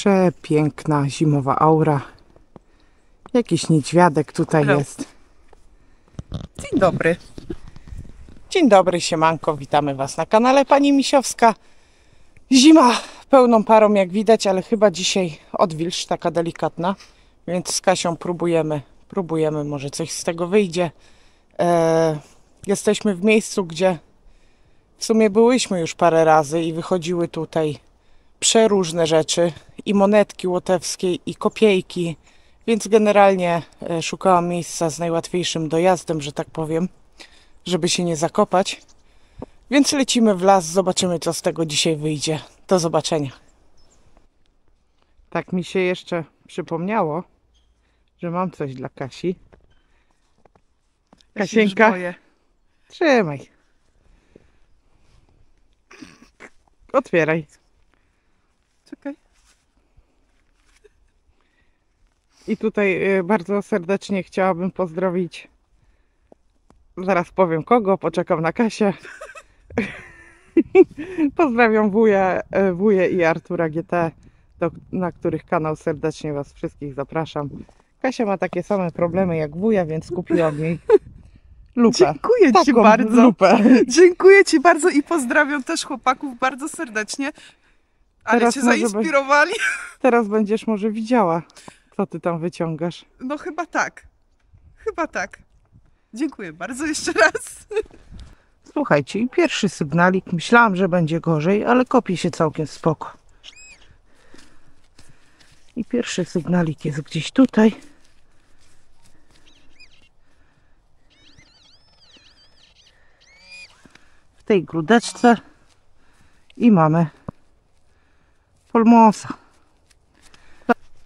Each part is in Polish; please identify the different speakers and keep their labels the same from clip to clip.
Speaker 1: Przepiękna zimowa aura. Jakiś niedźwiadek tutaj
Speaker 2: Hello.
Speaker 1: jest. Dzień dobry. Dzień dobry, siemanko. Witamy Was na kanale Pani Misiowska. Zima pełną parą, jak widać, ale chyba dzisiaj odwilż, taka delikatna. Więc z Kasią próbujemy, próbujemy, może coś z tego wyjdzie. E, jesteśmy w miejscu, gdzie w sumie byłyśmy już parę razy i wychodziły tutaj przeróżne rzeczy i monetki łotewskie i kopiejki, więc generalnie e, szukałam miejsca z najłatwiejszym dojazdem, że tak powiem, żeby się nie zakopać. Więc lecimy w las, zobaczymy co z tego dzisiaj wyjdzie. Do zobaczenia. Tak mi się jeszcze przypomniało, że mam coś dla Kasi.
Speaker 2: Ja
Speaker 1: Kasieńka,
Speaker 2: boję.
Speaker 1: trzymaj. Otwieraj.
Speaker 2: Czekaj.
Speaker 1: I tutaj y, bardzo serdecznie chciałabym pozdrowić. Zaraz powiem kogo, poczekam na Kasię. Pozdrawiam wuja, y, wuję i Artura GT, do, na których kanał serdecznie Was wszystkich zapraszam. Kasia ma takie same problemy jak wuja, więc kupiłam jej lupę.
Speaker 2: Dziękuję Ci
Speaker 1: Taką
Speaker 2: bardzo.
Speaker 1: lupę.
Speaker 2: Dziękuję Ci bardzo i pozdrawiam też chłopaków bardzo serdecznie. Ale
Speaker 1: Teraz
Speaker 2: Cię
Speaker 1: może
Speaker 2: zainspirowali?
Speaker 1: Teraz będziesz może widziała, co Ty tam wyciągasz.
Speaker 2: No chyba tak. Chyba tak. Dziękuję bardzo jeszcze raz.
Speaker 1: Słuchajcie, i pierwszy sygnalik. Myślałam, że będzie gorzej, ale kopie się całkiem spoko. I pierwszy sygnalik jest gdzieś tutaj. W tej grudeczce. I mamy polmosa.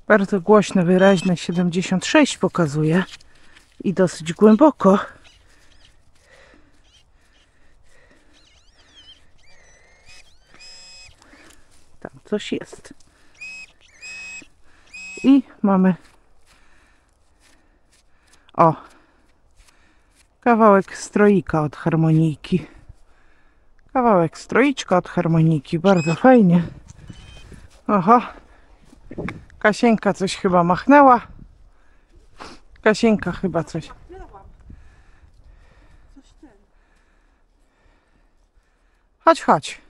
Speaker 1: Bardzo głośne, wyraźne 76 pokazuje. I dosyć głęboko. Tam coś jest. I mamy. O! Kawałek stroika od harmonijki. Kawałek stroiczka od harmonijki. Bardzo fajnie. Oho. Kasieńka coś chyba machnęła. Kasieńka chyba coś. Chodź, chodź.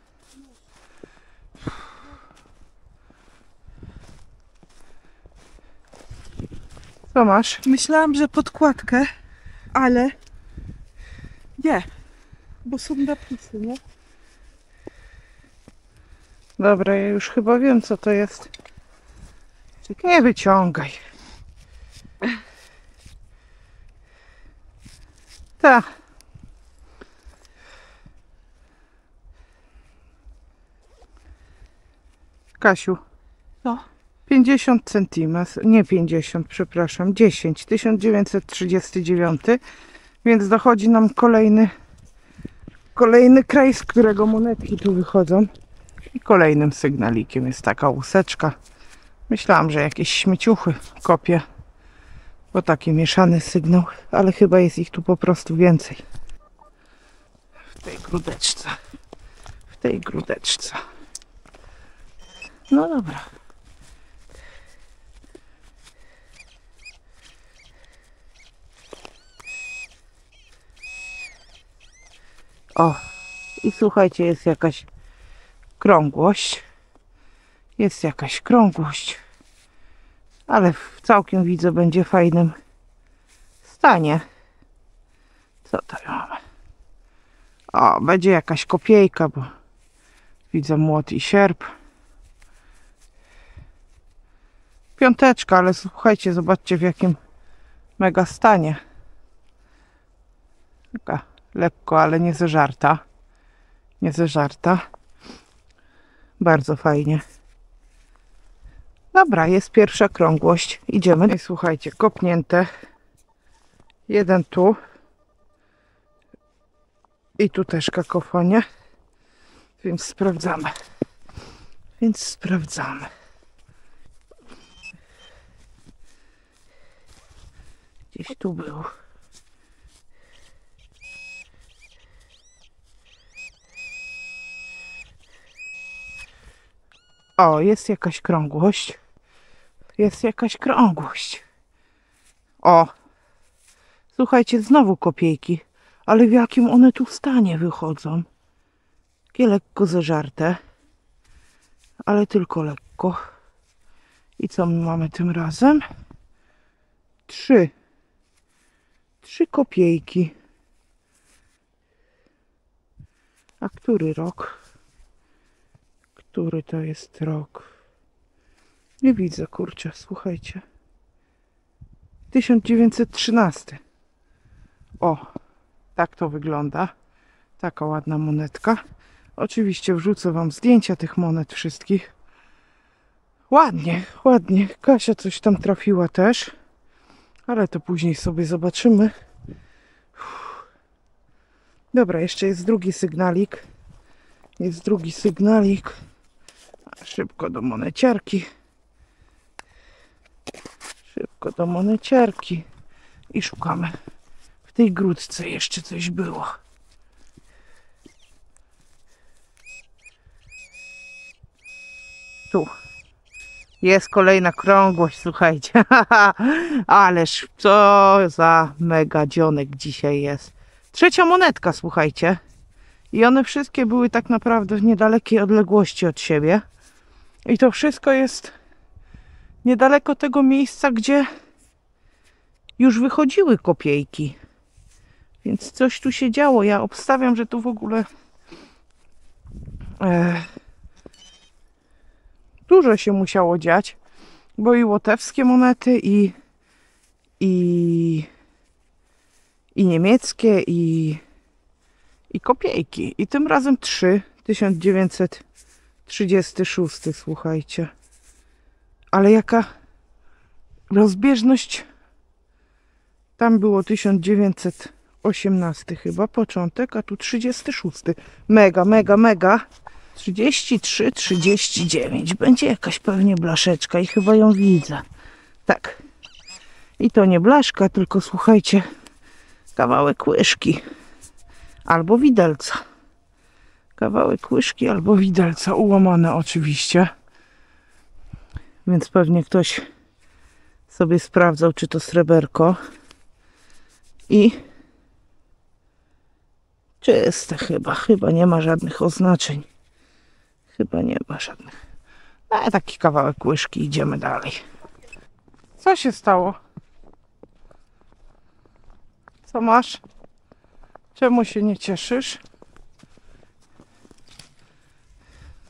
Speaker 1: Co masz?
Speaker 2: Myślałam, że podkładkę, ale nie. Bo są napisy, nie?
Speaker 1: Dobra, ja już chyba wiem, co to jest. Nie wyciągaj. Ta. Kasiu.
Speaker 2: Co?
Speaker 1: 50 centymetrów, nie 50, przepraszam, 10, 1939, więc dochodzi nam kolejny kolejny kraj, z którego monetki tu wychodzą. I kolejnym sygnalikiem jest taka łuseczka. Myślałam, że jakieś śmieciuchy kopię, bo taki mieszany sygnał, ale chyba jest ich tu po prostu więcej. W tej grudeczce. W tej grudeczce. No dobra. O, i słuchajcie, jest jakaś krągłość. Jest jakaś krągłość. Ale w całkiem widzę, będzie fajnym stanie. Co to mamy? O, będzie jakaś kopiejka, bo widzę młot i sierp. Piąteczka, ale słuchajcie, zobaczcie w jakim mega stanie. Taka lekko, ale nie zeżarta. Nie zeżarta. Bardzo fajnie. Dobra, jest pierwsza krągłość. Idziemy. I słuchajcie, kopnięte. Jeden tu. I tu też kakofonie. Więc sprawdzamy. Więc sprawdzamy. Gdzieś tu był. O, jest jakaś krągłość. Jest jakaś krągłość. O, słuchajcie, znowu kopiejki, ale w jakim one tu stanie wychodzą. Takie lekko zeżarte, ale tylko lekko. I co my mamy tym razem? Trzy. Trzy kopiejki. A który rok? Który to jest rok? Nie widzę, kurczę, słuchajcie. 1913. O, tak to wygląda. Taka ładna monetka. Oczywiście wrzucę Wam zdjęcia tych monet wszystkich. Ładnie, ładnie. Kasia coś tam trafiła też. Ale to później sobie zobaczymy. Dobra, jeszcze jest drugi sygnalik. Jest drugi sygnalik. Szybko do moneciarki. Szybko do moneciarki. I szukamy. W tej grudce jeszcze coś było. Tu. Jest kolejna krągłość, słuchajcie. Ależ co za mega dzionek dzisiaj jest. Trzecia monetka, słuchajcie. I one wszystkie były tak naprawdę w niedalekiej odległości od siebie. I to wszystko jest niedaleko tego miejsca, gdzie już wychodziły kopiejki. Więc coś tu się działo. Ja obstawiam, że tu w ogóle e, dużo się musiało dziać, bo i łotewskie monety, i, i, i niemieckie, i, i kopiejki. I tym razem 3 1900 36, słuchajcie. Ale jaka rozbieżność? Tam było 1918 chyba, początek, a tu 36. Mega, mega, mega. 33, 39. Będzie jakaś pewnie blaszeczka i chyba ją widzę. Tak. I to nie blaszka, tylko słuchajcie, kawałek łyżki albo widelca. Kawałek łyżki albo widelca, ułamane oczywiście. Więc pewnie ktoś sobie sprawdzał, czy to sreberko. I czyste chyba, chyba nie ma żadnych oznaczeń. Chyba nie ma żadnych. No, taki kawałek łyżki, idziemy dalej. Co się stało? Co masz? Czemu się nie cieszysz?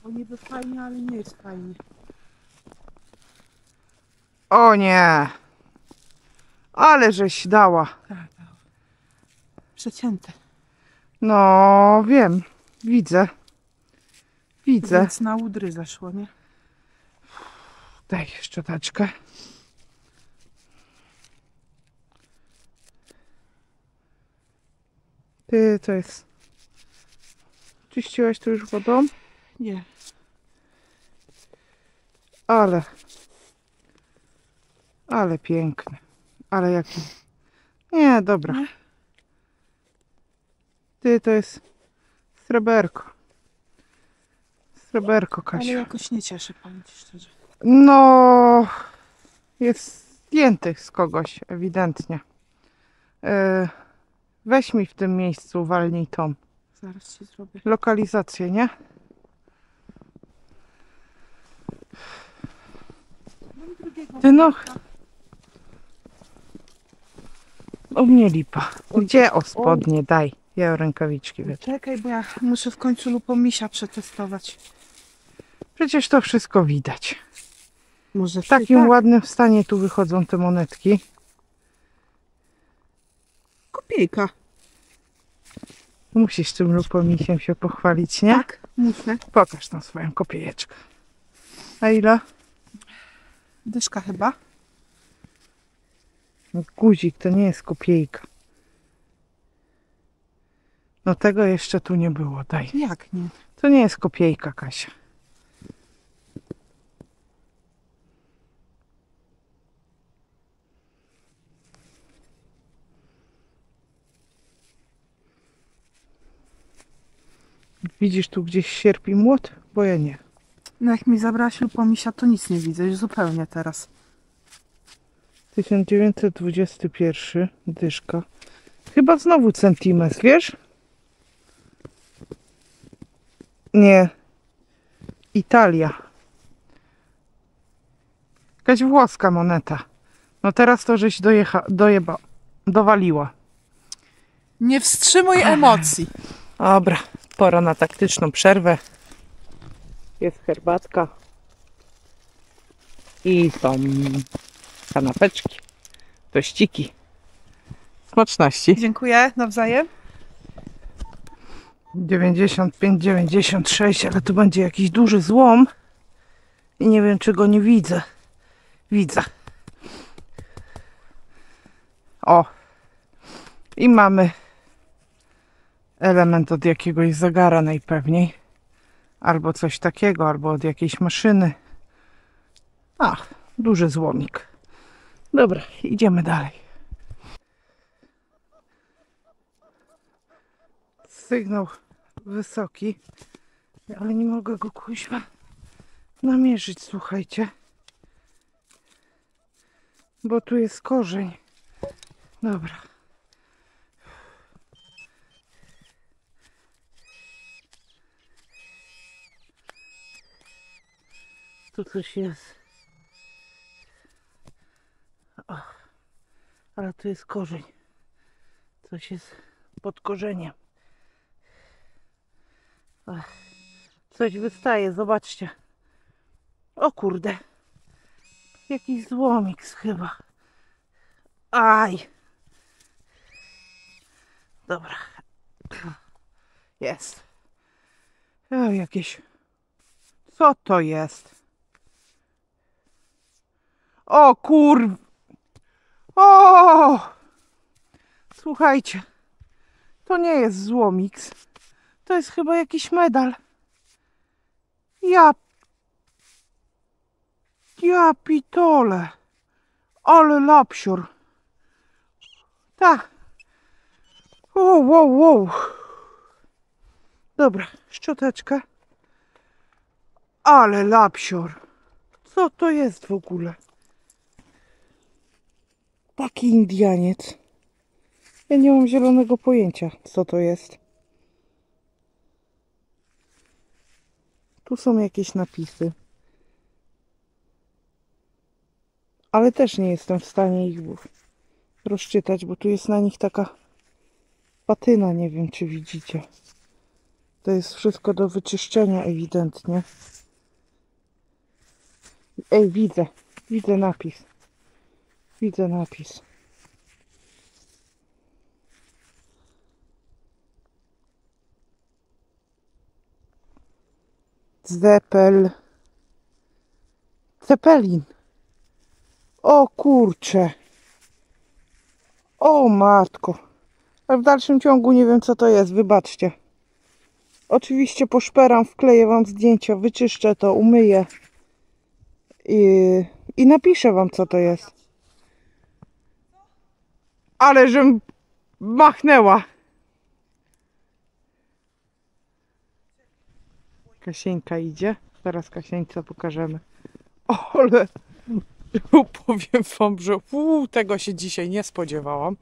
Speaker 2: O niby fajnie, ale nie jest fajnie.
Speaker 1: O nie! Ale żeś dała.
Speaker 2: Tak, tak. Przecięte.
Speaker 1: No, wiem. Widzę. Widzę.
Speaker 2: Więc na łudry zeszło, nie?
Speaker 1: Daj szczoteczkę. Ty, to jest... Czyściłaś to już wodą?
Speaker 2: Nie.
Speaker 1: Ale... Ale piękny. Ale jaki... Nie, dobra. Ty, to jest... Sreberko. Sreberko,
Speaker 2: Ale
Speaker 1: Kasia.
Speaker 2: jakoś nie cieszy, powiem ci szczerze.
Speaker 1: No, jest zdjęty z kogoś, ewidentnie. E, weź mi w tym miejscu, walnij tą
Speaker 2: Zaraz ci zrobię.
Speaker 1: lokalizację, nie? Ty no. O mnie lipa. Gdzie o spodnie? Daj. Ja rękawiczki wiem.
Speaker 2: Czekaj, bo ja muszę w końcu lupą misia przetestować.
Speaker 1: Przecież to wszystko widać.
Speaker 2: Może
Speaker 1: W takim ładnym stanie tu wychodzą te monetki.
Speaker 2: Kopiejka.
Speaker 1: Musisz tym lupomisiem się pochwalić, nie?
Speaker 2: Tak? Muszę.
Speaker 1: Pokaż tą swoją kopiejeczkę. A ile?
Speaker 2: Dyszka chyba.
Speaker 1: Guzik to nie jest kopiejka. No tego jeszcze tu nie było, daj.
Speaker 2: Jak nie?
Speaker 1: To nie jest kopiejka, Kasia. Widzisz tu gdzieś sierp i młot? Bo ja nie.
Speaker 2: No jak mi zabrałaś lupomisia, to nic nie widzę, już zupełnie teraz.
Speaker 1: 1921, dyszka. Chyba znowu centymetr, wiesz? Nie. Italia. Jakaś włoska moneta. No teraz to żeś dojecha, dojeba, dowaliła.
Speaker 2: Nie wstrzymuj emocji.
Speaker 1: Dobra, pora na taktyczną przerwę. Jest herbatka. I są kanapeczki, tościki. Smaczności.
Speaker 2: Dziękuję, nawzajem.
Speaker 1: 95, 96, ale tu będzie jakiś duży złom. I nie wiem, czy go nie widzę. Widzę. O. I mamy element od jakiegoś zegara najpewniej. Albo coś takiego, albo od jakiejś maszyny. Ach, duży złomik. Dobra, idziemy dalej. Sygnał wysoki, ale nie mogę go kuźwa namierzyć, słuchajcie. Bo tu jest korzeń. Dobra. Tu coś jest. O, ale tu jest korzeń. Coś jest pod korzeniem. Ach, coś wystaje, zobaczcie. O kurde. Jakiś złomik chyba. Aj. Dobra. Jest. O, jakieś. Co to jest? O kur... O! Słuchajcie. To nie jest złomiks. To jest chyba jakiś medal. Ja. Ja pitole. Ale lapsior. Tak. Wow, wow, wow. Dobra, szczoteczkę. Ale lapsior. Co to jest w ogóle? Taki Indianiec. Ja nie mam zielonego pojęcia, co to jest. Tu są jakieś napisy. Ale też nie jestem w stanie ich rozczytać, bo tu jest na nich taka patyna, nie wiem czy widzicie. To jest wszystko do wyczyszczenia ewidentnie. Ej, widzę, widzę napis. Widzę napis. Zeppel. Zeppelin. O kurcze. O matko. A w dalszym ciągu nie wiem co to jest, wybaczcie. Oczywiście poszperam, wkleję wam zdjęcia, wyczyszczę to, umyję. I, i napiszę wam co to jest. Ale żem machnęła. Kasieńka idzie. Zaraz Kasieńca pokażemy. Ale powiem wam, że uu, tego się dzisiaj nie spodziewałam.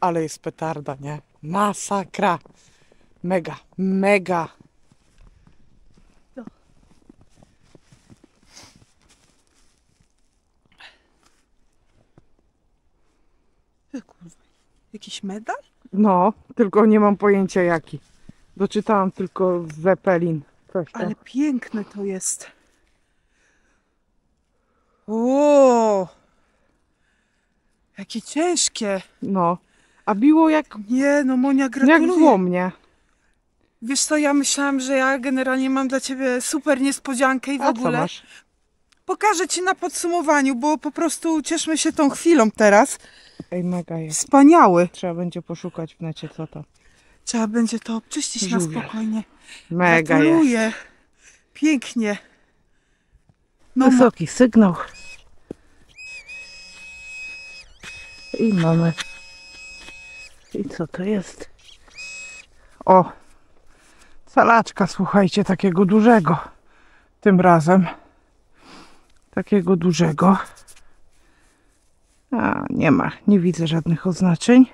Speaker 1: Ale jest petarda, nie? Masakra. Mega, mega.
Speaker 2: Ty, kurwa, Jakiś medal?
Speaker 1: No, tylko nie mam pojęcia jaki. Doczytałam tylko Zeppelin. Coś tam.
Speaker 2: Ale piękne to jest. O! Jakie ciężkie.
Speaker 1: No. A biło jak,
Speaker 2: Nie, no Monia,
Speaker 1: jak
Speaker 2: gratuluję.
Speaker 1: złomnie.
Speaker 2: Wiesz co, ja myślałam, że ja generalnie mam dla ciebie super niespodziankę i w
Speaker 1: A co
Speaker 2: ogóle.
Speaker 1: masz?
Speaker 2: Pokażę ci na podsumowaniu, bo po prostu cieszmy się tą chwilą teraz.
Speaker 1: Ej, mega jest.
Speaker 2: Wspaniały.
Speaker 1: Trzeba będzie poszukać w necie co to.
Speaker 2: Trzeba będzie to obczyścić na
Speaker 1: Żółwia.
Speaker 2: spokojnie.
Speaker 1: Mega jest.
Speaker 2: Gratuluję. Pięknie. No
Speaker 1: Wysoki sygnał. I mamy. I co to jest? O! Salaczka, słuchajcie, takiego dużego. Tym razem. Takiego dużego. A, nie ma, nie widzę żadnych oznaczeń.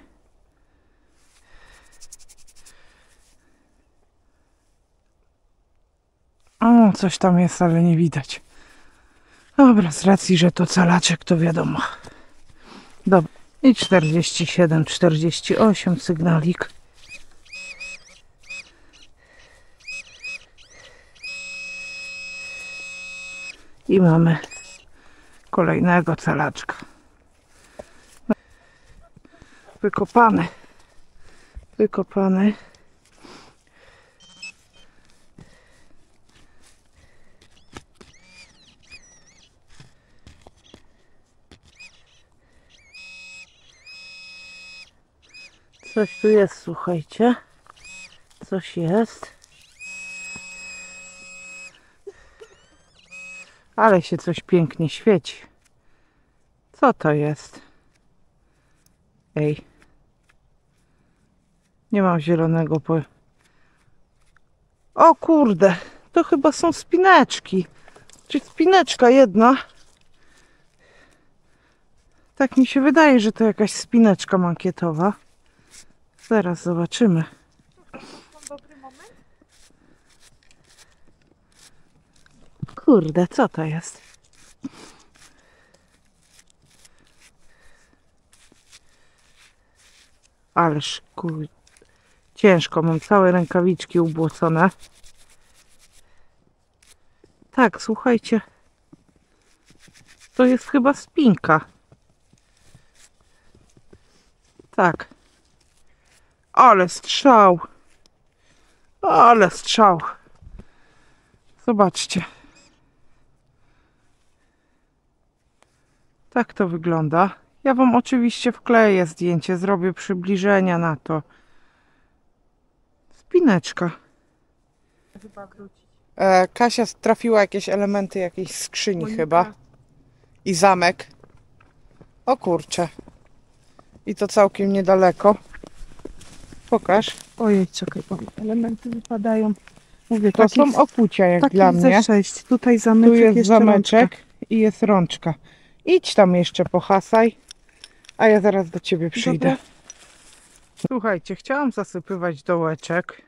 Speaker 1: O, coś tam jest, ale nie widać. Dobra, z racji, że to calaczek, to wiadomo. Dobra. I 47, 48 sygnalik. I mamy kolejnego calaczka. Wykopany. Wykopany. Coś tu jest, słuchajcie. Coś jest. Ale się coś pięknie świeci. Co to jest? Ej. Nie mam zielonego po... O kurde, to chyba są spineczki. Czy spineczka jedna? Tak mi się wydaje, że to jakaś spineczka mankietowa. Zaraz zobaczymy. Kurde, co to jest? Ależ kur... Ciężko, mam całe rękawiczki ubłocone. Tak, słuchajcie. To jest chyba spinka. Tak. Ale strzał. Ale strzał. Zobaczcie. Tak to wygląda. Ja Wam oczywiście wkleję zdjęcie, zrobię przybliżenia na to. Spineczka.
Speaker 2: Chyba wrócić.
Speaker 1: E, Kasia trafiła jakieś elementy jakiejś skrzyni
Speaker 2: Monika.
Speaker 1: chyba. I zamek. O kurcze. I to całkiem niedaleko. Pokaż.
Speaker 2: Ojej, czekaj, bo mi elementy wypadają. Mówię,
Speaker 1: To
Speaker 2: takich,
Speaker 1: są okucia jak dla
Speaker 2: ze
Speaker 1: mnie.
Speaker 2: sześć. Tutaj zameczek,
Speaker 1: Tu jest zameczek
Speaker 2: rączka.
Speaker 1: i jest rączka. Idź tam jeszcze pohasaj, a ja zaraz do ciebie przyjdę.
Speaker 2: Dobra.
Speaker 1: Słuchajcie, chciałam zasypywać dołeczek.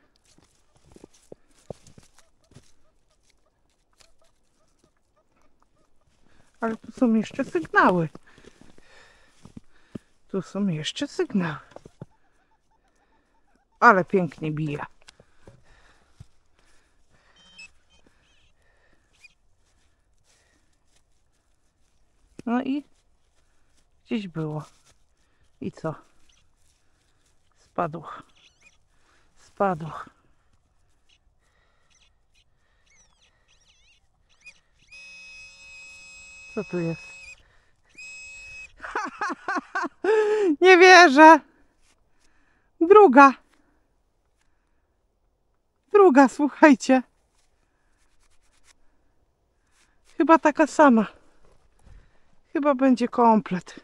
Speaker 1: Ale tu są jeszcze sygnały. Tu są jeszcze sygnały. Ale pięknie bije. No i gdzieś było. I co? Spadł. Spadł. Co tu jest? Nie wierzę. Druga. Druga, słuchajcie. Chyba taka sama. Chyba będzie komplet.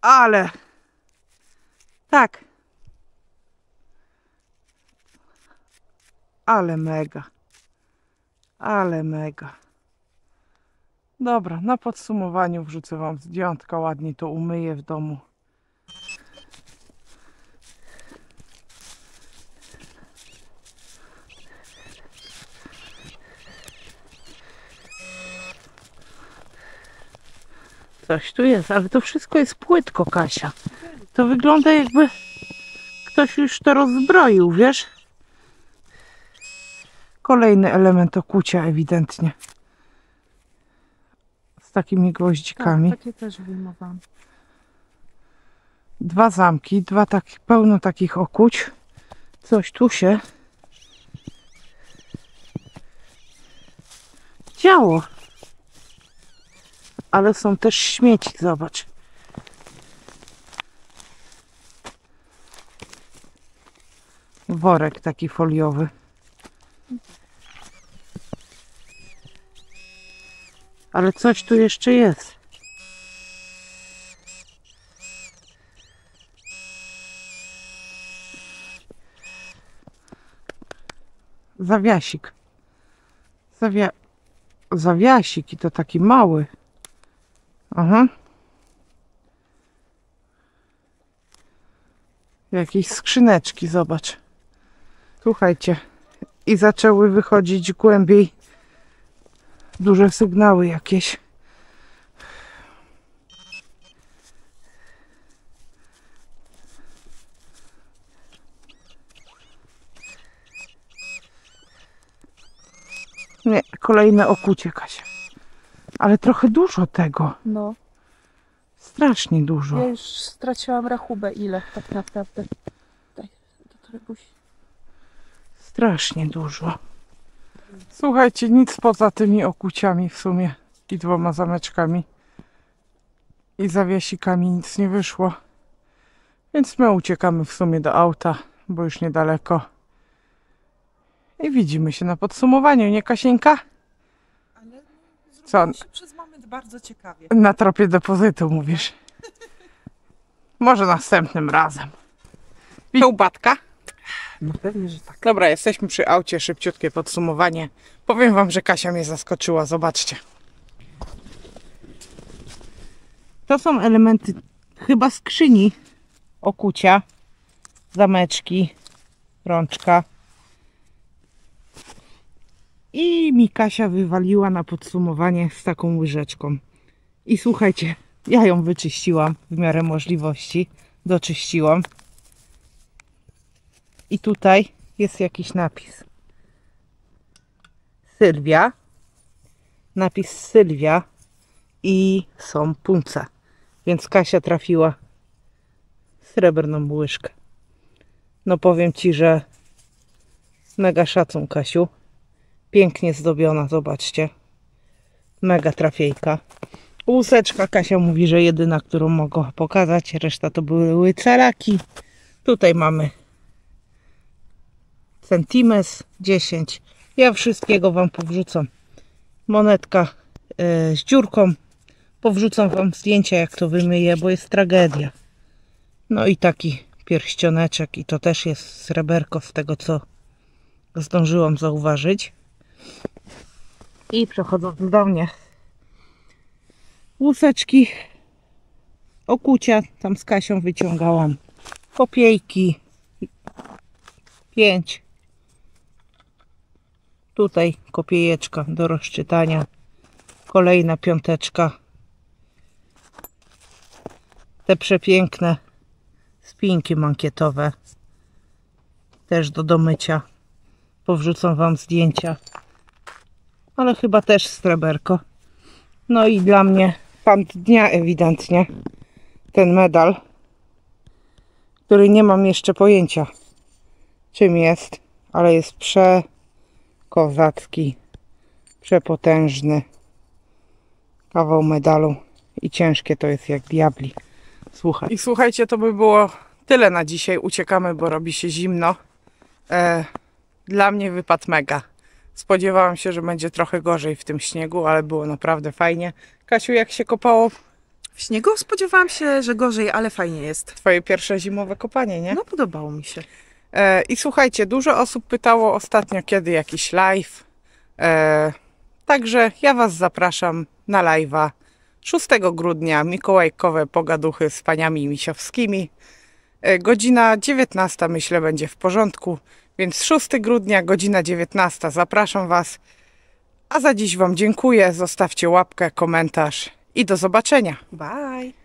Speaker 1: Ale. Tak. Ale mega. Ale mega. Dobra, na podsumowaniu wrzucę Wam zdjątka, ładnie to umyję w domu. Coś tu jest, ale to wszystko jest płytko, Kasia. To wygląda jakby ktoś już to rozbroił, wiesz? Kolejny element okucia ewidentnie. Z takimi gwoździkami.
Speaker 2: Tak, takie też wyjmowałam.
Speaker 1: Dwa zamki, dwa tak, pełno takich okuć. Coś tu się działo. Ale są też śmieci, zobacz. Worek taki foliowy. Ale coś tu jeszcze jest. Zawiasik. Zawia... Zawiasik i to taki mały. Aha. Jakieś skrzyneczki, zobacz. Słuchajcie. I zaczęły wychodzić głębiej duże sygnały jakieś. Nie, kolejne okucie, Kasia. Ale trochę dużo tego.
Speaker 2: No,
Speaker 1: Strasznie
Speaker 2: ja
Speaker 1: dużo.
Speaker 2: już straciłam rachubę ile tak naprawdę. Daj, do torebuś.
Speaker 1: Strasznie dużo. Słuchajcie, nic poza tymi okuciami w sumie i dwoma zameczkami i zawiesikami nic nie wyszło. Więc my uciekamy w sumie do auta, bo już niedaleko. I widzimy się na podsumowaniu, nie Kasieńka? Co?
Speaker 2: się przez moment bardzo ciekawie.
Speaker 1: Na tropie depozytu mówisz. Może następnym razem. Kiełbatka?
Speaker 2: No pewnie, że tak.
Speaker 1: Dobra, jesteśmy przy aucie, szybciutkie podsumowanie. Powiem wam, że Kasia mnie zaskoczyła, zobaczcie. To są elementy chyba skrzyni okucia, zameczki, rączka. I mi Kasia wywaliła na podsumowanie z taką łyżeczką. I słuchajcie, ja ją wyczyściłam w miarę możliwości. Doczyściłam. I tutaj jest jakiś napis. Sylwia. Napis Sylwia i są punce. Więc Kasia trafiła srebrną łyżkę. No powiem Ci, że mega szacun Kasiu. Pięknie zdobiona, zobaczcie. Mega trafiejka. Łuseczka Kasia mówi, że jedyna, którą mogła pokazać. Reszta to były calaki. Tutaj mamy centimez 10. Ja wszystkiego Wam powrzucam. Monetka e, z dziurką. Powrzucam Wam zdjęcia, jak to wymyję, bo jest tragedia. No i taki pierścioneczek, i to też jest sreberko z tego, co zdążyłam zauważyć. I przechodząc do mnie, łuseczki, okucia, tam z Kasią wyciągałam, kopiejki, 5. Tutaj kopiejeczka do rozczytania. Kolejna piąteczka. Te przepiękne spinki mankietowe. Też do domycia. Powrzucam Wam zdjęcia. Ale chyba też sreberko. No i dla mnie pan dnia ewidentnie. Ten medal. Który nie mam jeszcze pojęcia czym jest, ale jest przekozacki, przepotężny kawał medalu i ciężkie to jest jak diabli. Słuchaj. I słuchajcie, to by było tyle na dzisiaj. Uciekamy, bo robi się zimno. E, dla mnie wypad mega. Spodziewałam się, że będzie trochę gorzej w tym śniegu, ale było naprawdę fajnie. Kasiu, jak się kopało
Speaker 2: W śniegu spodziewałam się, że gorzej, ale fajnie jest.
Speaker 1: twoje pierwsze zimowe kopanie, nie?
Speaker 2: No podobało mi się.
Speaker 1: E, I słuchajcie, dużo osób pytało ostatnio, kiedy jakiś live. E, także ja Was zapraszam na live'a 6 grudnia, mikołajkowe pogaduchy z paniami misiowskimi. E, godzina 19 myślę będzie w porządku, więc 6 grudnia, godzina 19 zapraszam Was. A za dziś Wam dziękuję, zostawcie łapkę, komentarz i do zobaczenia.
Speaker 2: Bye!